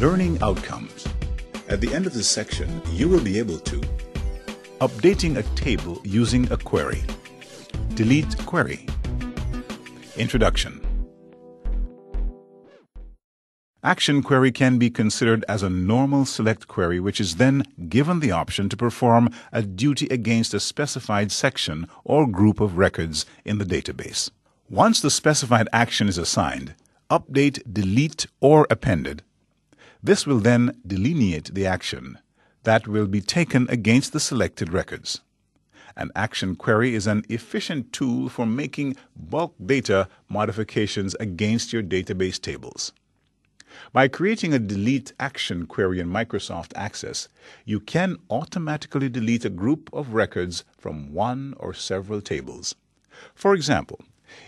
Learning Outcomes. At the end of this section, you will be able to Updating a table using a query. Delete query. Introduction. Action query can be considered as a normal select query which is then given the option to perform a duty against a specified section or group of records in the database. Once the specified action is assigned, update, delete, or appended, this will then delineate the action that will be taken against the selected records. An action query is an efficient tool for making bulk data modifications against your database tables. By creating a delete action query in Microsoft Access, you can automatically delete a group of records from one or several tables. For example,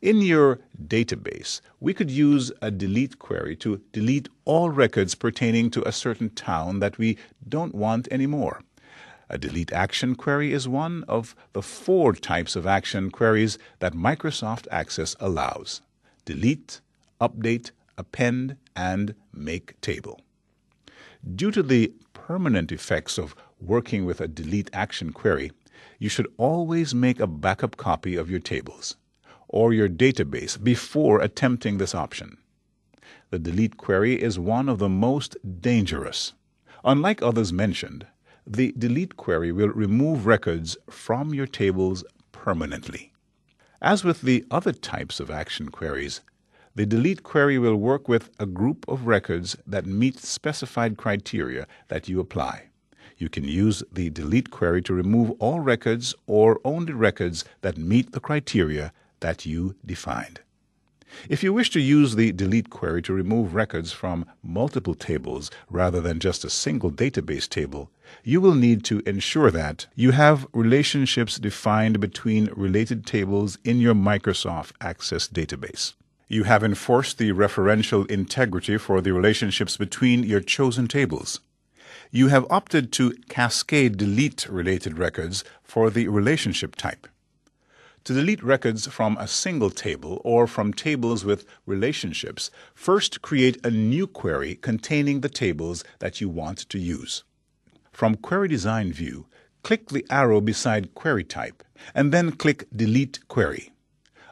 in your database, we could use a delete query to delete all records pertaining to a certain town that we don't want anymore. A delete action query is one of the four types of action queries that Microsoft Access allows delete, update, append, and make table. Due to the permanent effects of working with a delete action query, you should always make a backup copy of your tables or your database before attempting this option. The delete query is one of the most dangerous. Unlike others mentioned, the delete query will remove records from your tables permanently. As with the other types of action queries, the delete query will work with a group of records that meet specified criteria that you apply. You can use the delete query to remove all records or only records that meet the criteria that you defined. If you wish to use the delete query to remove records from multiple tables rather than just a single database table, you will need to ensure that you have relationships defined between related tables in your Microsoft Access database. You have enforced the referential integrity for the relationships between your chosen tables. You have opted to cascade delete related records for the relationship type. To delete records from a single table or from tables with relationships, first create a new query containing the tables that you want to use. From Query Design View, click the arrow beside Query Type and then click Delete Query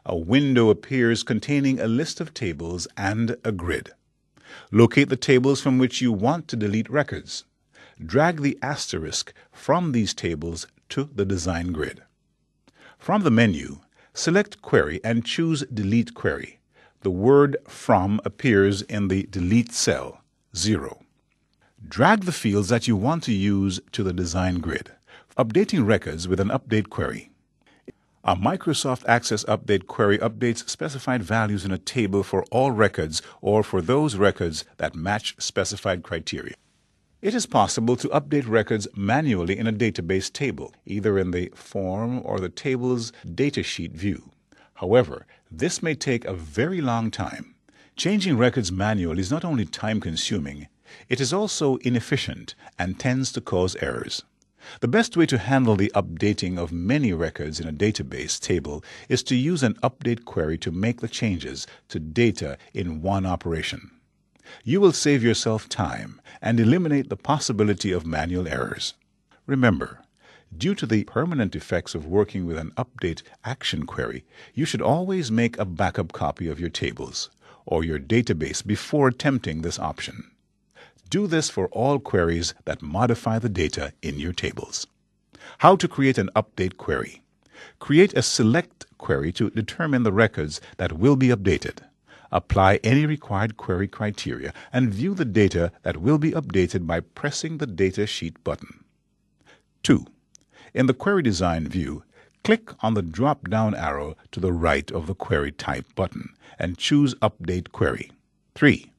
a window appears containing a list of tables and a grid. Locate the tables from which you want to delete records. Drag the asterisk from these tables to the design grid. From the menu, select Query and choose Delete Query. The word From appears in the Delete cell, 0. Drag the fields that you want to use to the design grid. Updating records with an update query. A Microsoft Access Update query updates specified values in a table for all records or for those records that match specified criteria. It is possible to update records manually in a database table, either in the form or the table's datasheet view. However, this may take a very long time. Changing records manually is not only time consuming, it is also inefficient and tends to cause errors. The best way to handle the updating of many records in a database table is to use an update query to make the changes to data in one operation. You will save yourself time and eliminate the possibility of manual errors. Remember, due to the permanent effects of working with an update action query, you should always make a backup copy of your tables or your database before attempting this option. Do this for all queries that modify the data in your tables. How to create an update query. Create a select query to determine the records that will be updated. Apply any required query criteria and view the data that will be updated by pressing the Data Sheet button. 2. In the Query Design view, click on the drop-down arrow to the right of the Query Type button and choose Update Query. 3.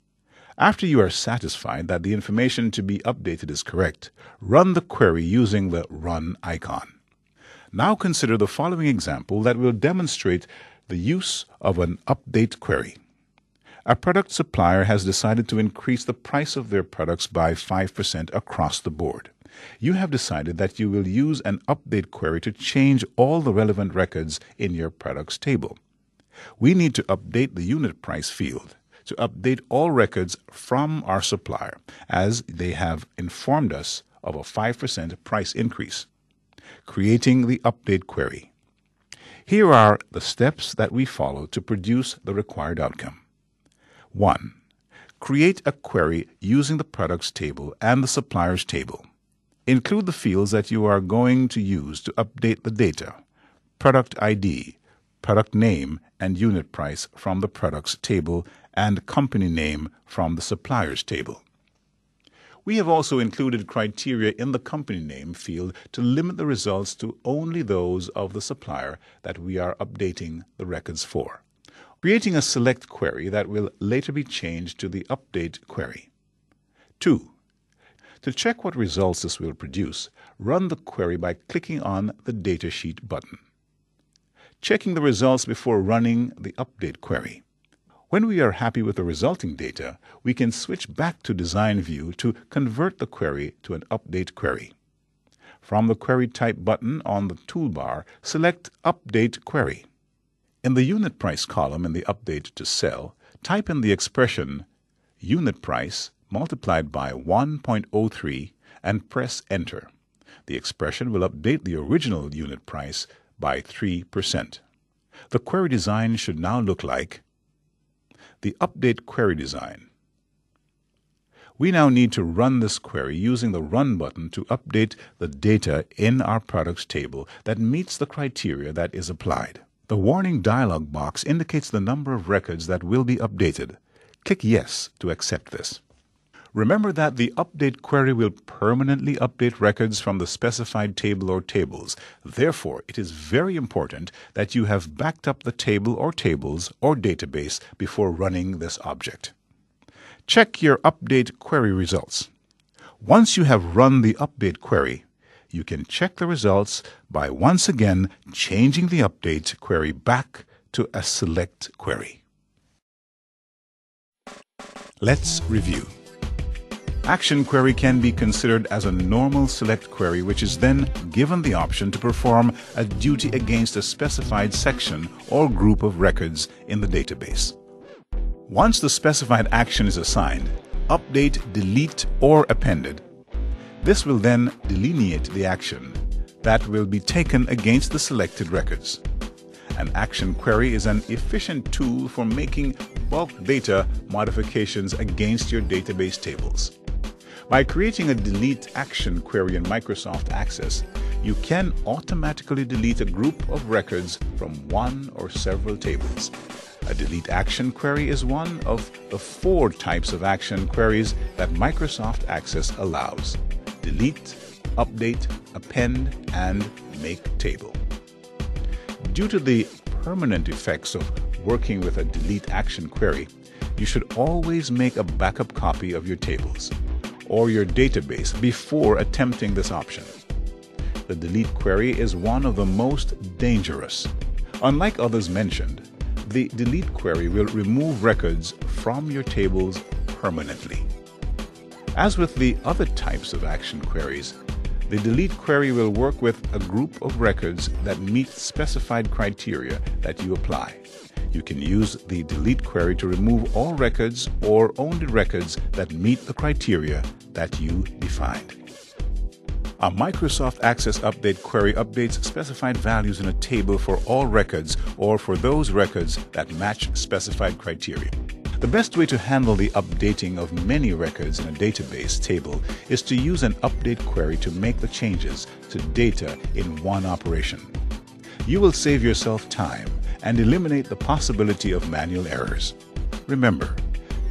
After you are satisfied that the information to be updated is correct, run the query using the Run icon. Now consider the following example that will demonstrate the use of an update query. A product supplier has decided to increase the price of their products by 5% across the board. You have decided that you will use an update query to change all the relevant records in your products table. We need to update the unit price field. to update all records from our supplier as they have informed us of a 5% price increase. Creating the update query. Here are the steps that we follow to produce the required outcome. 1. Create a query using the products table and the suppliers table. Include the fields that you are going to use to update the data product ID, product name and unit price from the products table, and company name from the suppliers table. We have also included criteria in the company name field to limit the results to only those of the supplier that we are updating the records for. Creating a select query that will later be changed to the update query. 2. To check what results this will produce, run the query by clicking on the Datasheet button. Checking the results before running the update query. When we are happy with the resulting data, we can switch back to Design View to convert the query to an update query. From the Query Type button on the toolbar, select Update Query. In the Unit Price column in the Update to cell, type in the expression Unit Price multiplied by 1.03 and press Enter. The expression will update the original unit price by 3%. The query design should now look like the Update Query Design. We now need to run this query using the Run button to update the data in our products table that meets the criteria that is applied. The warning dialog box indicates the number of records that will be updated. Click Yes to accept this. Remember that the update query will permanently update records from the specified table or tables. Therefore, it is very important that you have backed up the table or tables or database before running this object. Check your update query results. Once you have run the update query, you can check the results by once again changing the update query back to a select query. Let's review. Action query can be considered as a normal select query which is then given the option to perform a duty against a specified section or group of records in the database. Once the specified action is assigned, update, delete, or appended, this will then delineate the action that will be taken against the selected records. An action query is an efficient tool for making bulk data modifications against your database tables. By creating a delete action query in Microsoft Access, you can automatically delete a group of records from one or several tables. A delete action query is one of the four types of action queries that Microsoft Access allows delete, update, append, and make table. Due to the permanent effects of working with a delete action query, you should always make a backup copy of your tables or your database before attempting this option. The delete query is one of the most dangerous. Unlike others mentioned, the delete query will remove records from your tables permanently. As with the other types of action queries, the delete query will work with a group of records that meet specified criteria that you apply. You can use the delete query to remove all records or only records that meet the criteria that you defined. A Microsoft Access Update query updates specified values in a table for all records or for those records that match specified criteria. The best way to handle the updating of many records in a database table is to use an update query to make the changes to data in one operation. You will save yourself time and eliminate the possibility of manual errors. Remember,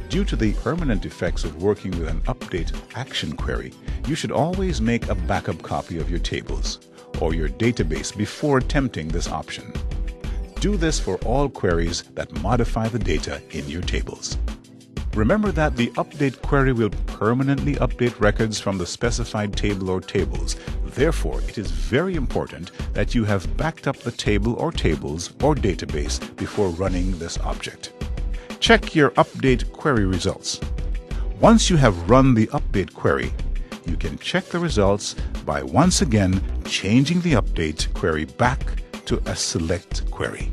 due to the permanent effects of working with an update action query, you should always make a backup copy of your tables or your database before attempting this option. Do this for all queries that modify the data in your tables. Remember that the update query will permanently update records from the specified table or tables. Therefore, it is very important that you have backed up the table or tables or database before running this object. Check your update query results. Once you have run the update query, you can check the results by once again changing the update query back to a select query.